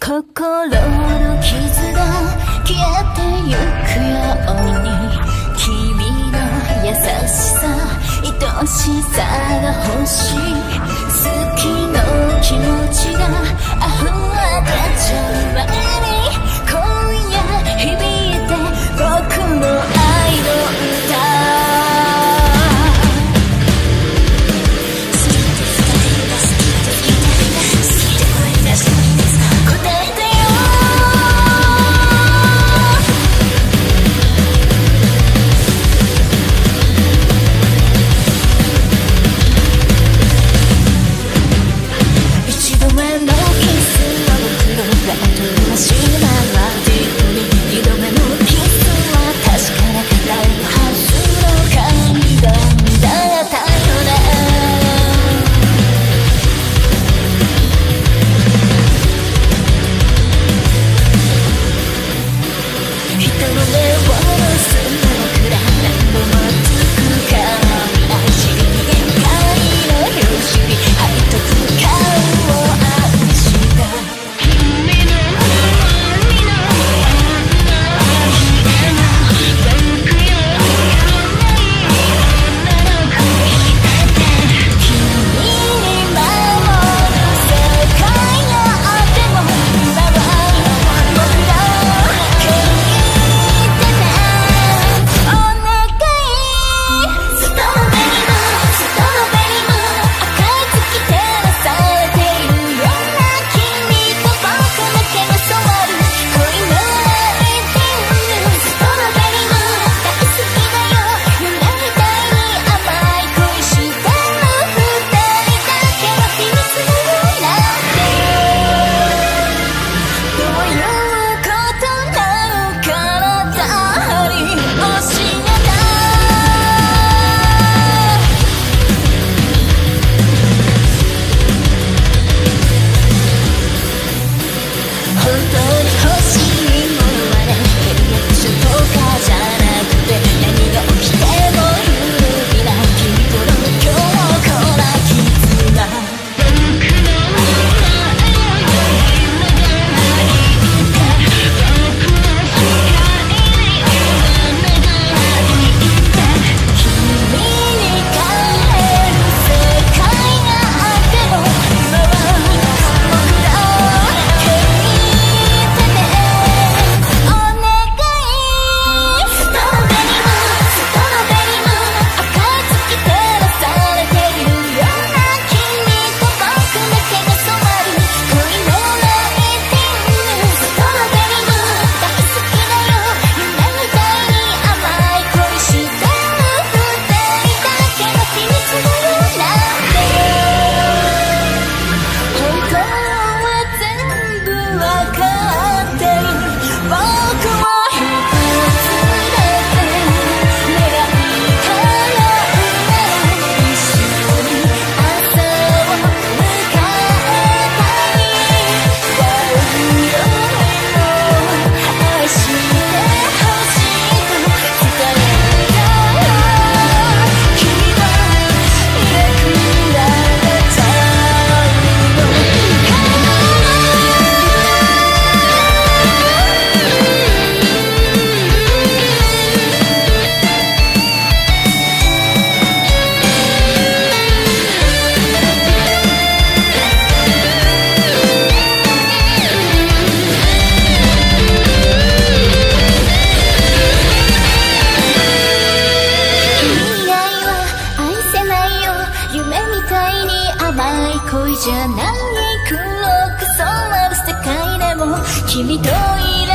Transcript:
心の傷が消えてゆくように君の優しさ愛しさが欲しい好きの気持ちが溢れ出ちゃう前恋じゃない。黒く染まる世界でも君といる